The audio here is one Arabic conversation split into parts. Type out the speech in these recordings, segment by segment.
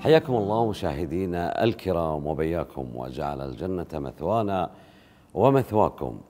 حياكم الله مشاهدينا الكرام وبياكم وجعل الجنة مثوانا ومثواكم.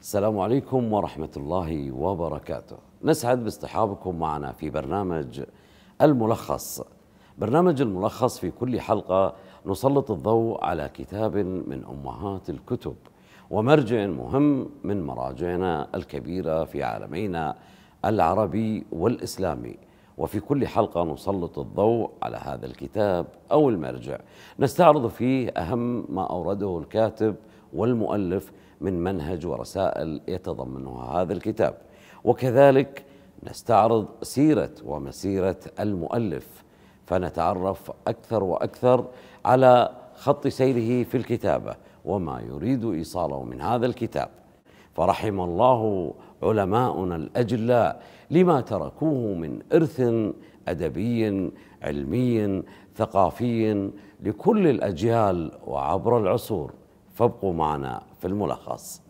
السلام عليكم ورحمة الله وبركاته. نسعد باصطحابكم معنا في برنامج الملخص. برنامج الملخص في كل حلقة نسلط الضوء على كتاب من أمهات الكتب ومرجع مهم من مراجعنا الكبيرة في عالمينا العربي والإسلامي. وفي كل حلقة نسلط الضوء على هذا الكتاب أو المرجع. نستعرض فيه أهم ما أورده الكاتب والمؤلف من منهج ورسائل يتضمنها هذا الكتاب. وكذلك نستعرض سيرة ومسيرة المؤلف فنتعرف أكثر وأكثر على خط سيره في الكتابة وما يريد إيصاله من هذا الكتاب. فرحم الله علماؤنا الأجلاء لما تركوه من إرث أدبي علمي ثقافي لكل الأجيال وعبر العصور. فابقوا معنا في الملخص.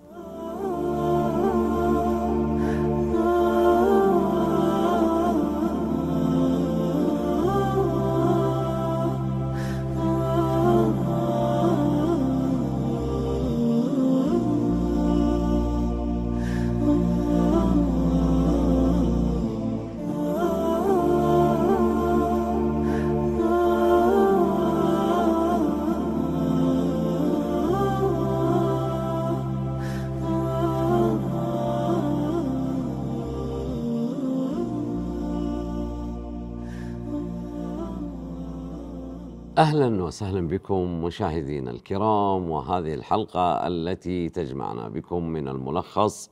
أهلا وسهلا بكم مشاهدينا الكرام وهذه الحلقة التي تجمعنا بكم من الملخص.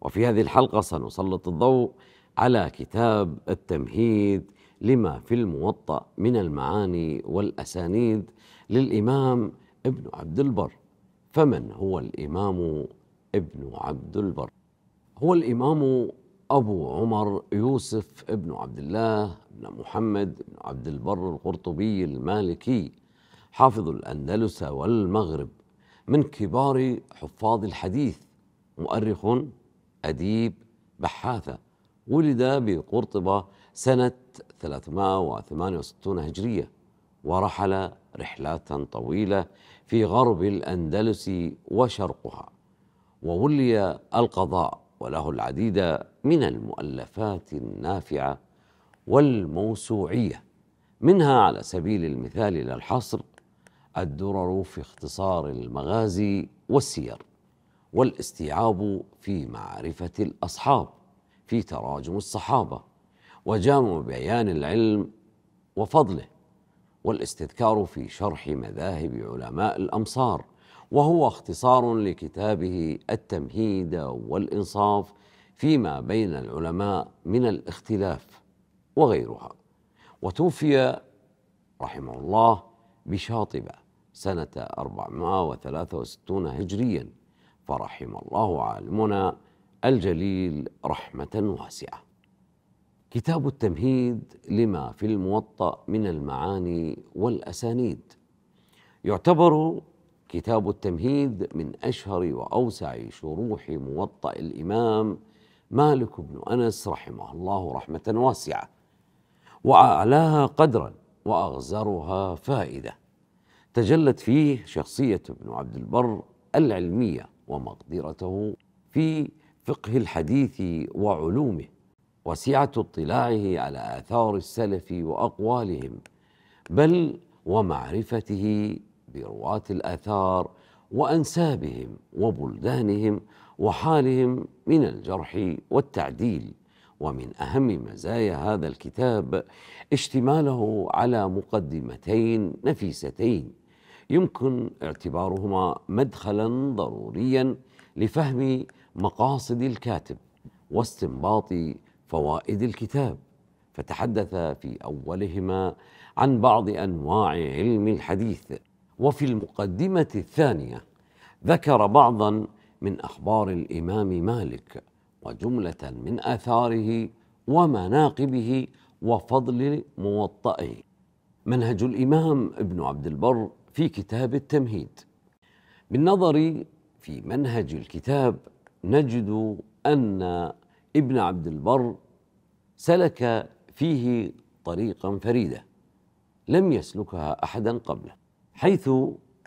وفي هذه الحلقة سنسلط الضوء على كتاب التمهيد لما في الموطأ من المعاني والأسانيد للإمام ابن عبد البر. فمن هو الإمام ابن عبد البر؟ هو الإمام أبو عمر يوسف ابن عبد الله بن محمد بن عبد البر القرطبي المالكي حافظ الأندلس والمغرب من كبار حفاظ الحديث مؤرخ أديب بحاثة ولد بقرطبة سنة 368 هجرية ورحل رحلات طويلة في غرب الأندلس وشرقها وولي القضاء وله العديد من المؤلفات النافعة والموسوعية منها على سبيل المثال لا الحصر الدرر في اختصار المغازي والسير والاستيعاب في معرفة الأصحاب في تراجم الصحابة وجامع بيان العلم وفضله والاستذكار في شرح مذاهب علماء الأمصار وهو اختصار لكتابه التمهيد والإنصاف فيما بين العلماء من الاختلاف وغيرها. وتوفي رحمه الله بشاطبة سنة 463 هجريا فرحم الله عالمنا الجليل رحمة واسعة. كتاب التمهيد لما في الموطأ من المعاني والأسانيد. يعتبر كتاب التمهيد من أشهر وأوسع شروح موطأ الإمام مالك بن أنس رحمه الله رحمة واسعة وأعلاها قدرا وأغزرها فائدة تجلت فيه شخصية ابن عبد البر العلمية ومقدرته في فقه الحديث وعلومه وسعة اطلاعه على آثار السلف وأقوالهم بل ومعرفته برواة الآثار وأنسابهم وبلدانهم وحالهم من الجرح والتعديل ومن أهم مزايا هذا الكتاب اشتماله على مقدمتين نفيستين. يمكن اعتبارهما مدخلا ضروريا لفهم مقاصد الكاتب واستنباط فوائد الكتاب. فتحدث في أولهما عن بعض أنواع علم الحديث. وفي المقدمة الثانية ذكر بعضا من أخبار الإمام مالك وجملة من آثاره ومناقبه وفضل موطئه. منهج الإمام ابن عبد البر في كتاب التمهيد. بالنظر في منهج الكتاب نجد أن ابن عبد البر سلك فيه طريقا فريدة لم يسلكها أحدا قبله حيث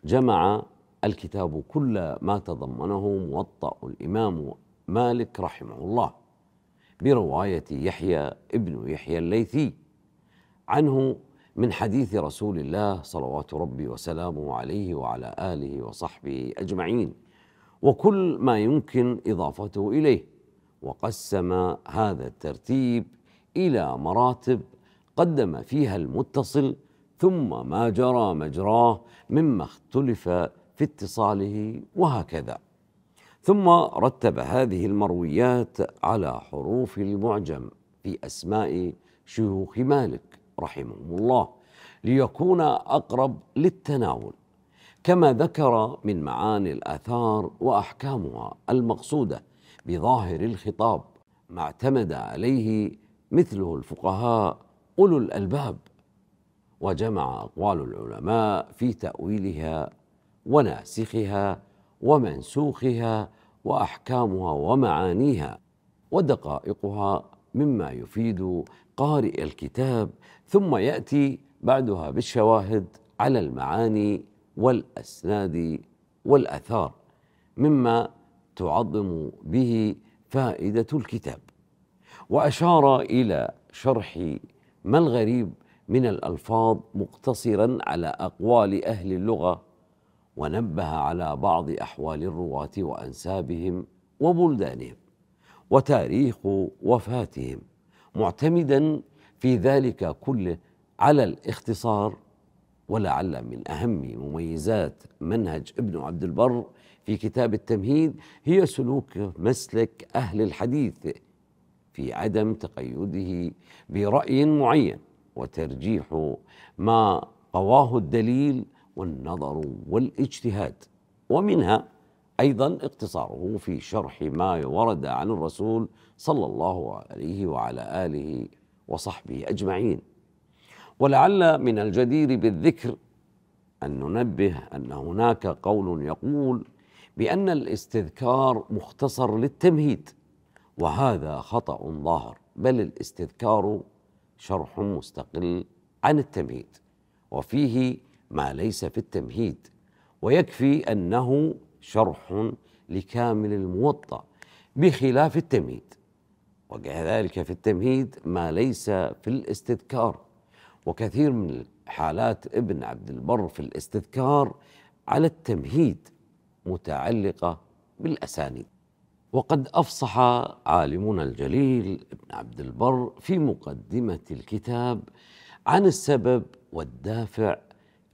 جمع الكتاب كل ما تضمنه موطأ الإمام مالك رحمه الله برواية يحيى ابن يحيى الليثي عنه من حديث رسول الله صلوات ربي وسلامه عليه وعلى آله وصحبه أجمعين وكل ما يمكن إضافته إليه وقسم هذا الترتيب إلى مراتب قدم فيها المتصل ثم ما جرى مجراه مما اختلف في اتصاله وهكذا. ثم رتب هذه المرويات على حروف المعجم في أسماء شيوخ مالك رحمهم الله ليكون أقرب للتناول كما ذكر من معاني الآثار وأحكامها المقصودة بظاهر الخطاب ما اعتمد عليه مثله الفقهاء أولو الألباب وجمع أقوال العلماء في تأويلها وناسخها ومنسوخها وأحكامها ومعانيها ودقائقها مما يفيد قارئ الكتاب ثم يأتي بعدها بالشواهد على المعاني والأسناد والأثار مما تعظم به فائدة الكتاب. وأشار إلى شرح ما الغريب من الألفاظ مقتصرا على أقوال أهل اللغة ونبه على بعض أحوال الرواة وأنسابهم وبلدانهم وتاريخ وفاتهم معتمدا في ذلك كله على الاختصار ولعل من أهم مميزات منهج ابن عبد البر في كتاب التمهيد هي سلوك مسلك أهل الحديث في عدم تقيده برأي معين وترجيح ما قواه الدليل والنظر والاجتهاد ومنها أيضا اقتصاره في شرح ما ورد عن الرسول صلى الله عليه وعلى آله وصحبه أجمعين. ولعل من الجدير بالذكر أن ننبه أن هناك قول يقول بأن الاستذكار مختصر للتمهيد وهذا خطأ ظاهر بل الاستذكار شرح مستقل عن التمهيد وفيه ما ليس في التمهيد ويكفي أنه شرح لكامل الموطأ بخلاف التمهيد. وكذلك في التمهيد ما ليس في الاستذكار. وكثير من حالات ابن عبد البر في الاستذكار على التمهيد متعلقة بالأسانيد. وقد أفصح عالمنا الجليل ابن عبد البر في مقدمة الكتاب عن السبب والدافع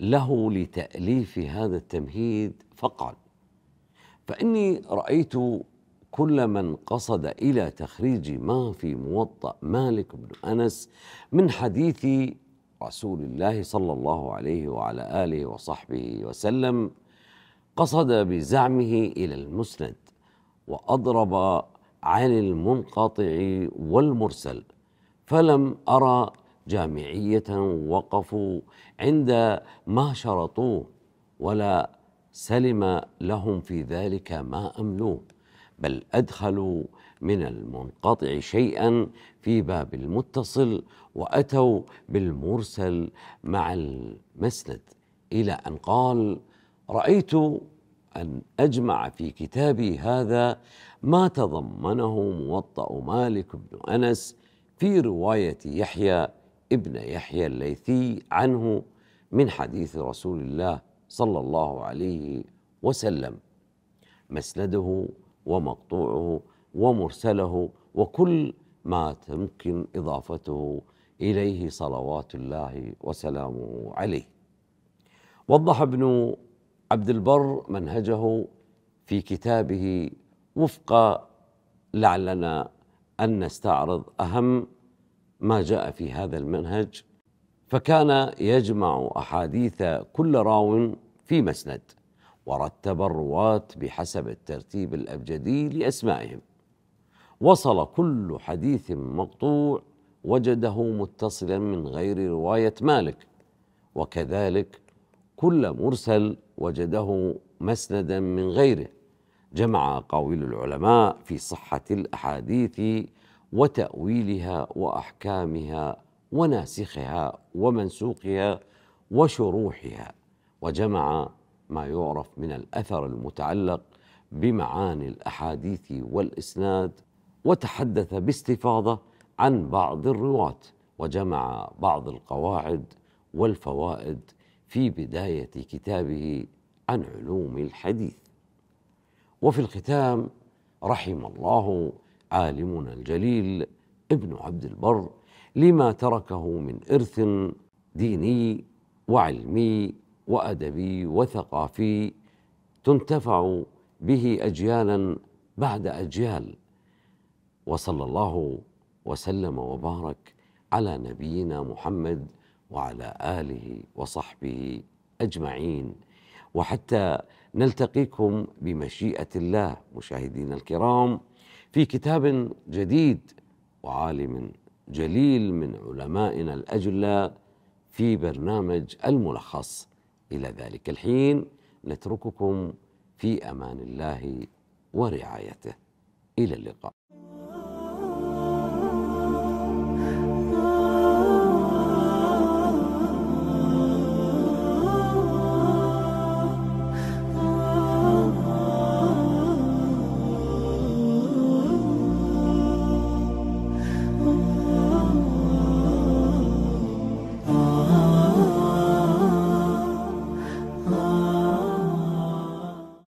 له لتأليف هذا التمهيد فقال فإني رأيت كل من قصد إلى تخريج ما في موطأ مالك بن أنس من حديث رسول الله صلى الله عليه وعلى آله وصحبه وسلم قصد بزعمه إلى المسند وأضرب عن المنقطع والمرسل فلم أرى جامعية وقفوا عند ما شرطوه ولا سلم لهم في ذلك ما أملوه بل أدخلوا من المنقطع شيئا في باب المتصل وأتوا بالمرسل مع المسند إلى أن قال رأيت أن أجمع في كتابي هذا ما تضمنه موطأ مالك بن أنس في رواية يحيى ابن يحيى الليثي عنه من حديث رسول الله صلى الله عليه وسلم. مسنده ومقطوعه ومرسله وكل ما تمكن إضافته إليه صلوات الله وسلامه عليه. وضح ابن عبد البر منهجه في كتابه وفق لعلنا أن نستعرض أهم ما جاء في هذا المنهج فكان يجمع أحاديث كل راو في مسند ورتب الرواة بحسب الترتيب الأبجدي لأسمائهم. وصل كل حديث مقطوع وجده متصلا من غير رواية مالك وكذلك كل مرسل وجده مسندا من غيره. جمع اقاويل العلماء في صحة الأحاديث وتأويلها وأحكامها وناسخها ومنسوخها وشروحها وجمع ما يعرف من الأثر المتعلق بمعاني الأحاديث والإسناد وتحدث باستفاضة عن بعض الرواة وجمع بعض القواعد والفوائد في بداية كتابه عن علوم الحديث. وفي الختام رحم الله عالمنا الجليل ابن عبد البر لما تركه من إرث ديني وعلمي وأدبي وثقافي تنتفع به أجيالا بعد أجيال. وصلى الله وسلم وبارك على نبينا محمد وعلى آله وصحبه أجمعين. وحتى نلتقيكم بمشيئة الله مشاهدينا الكرام في كتاب جديد وعالم جليل من علمائنا الأجلاء في برنامج الملخص. إلى ذلك الحين نترككم في أمان الله ورعايته. إلى اللقاء.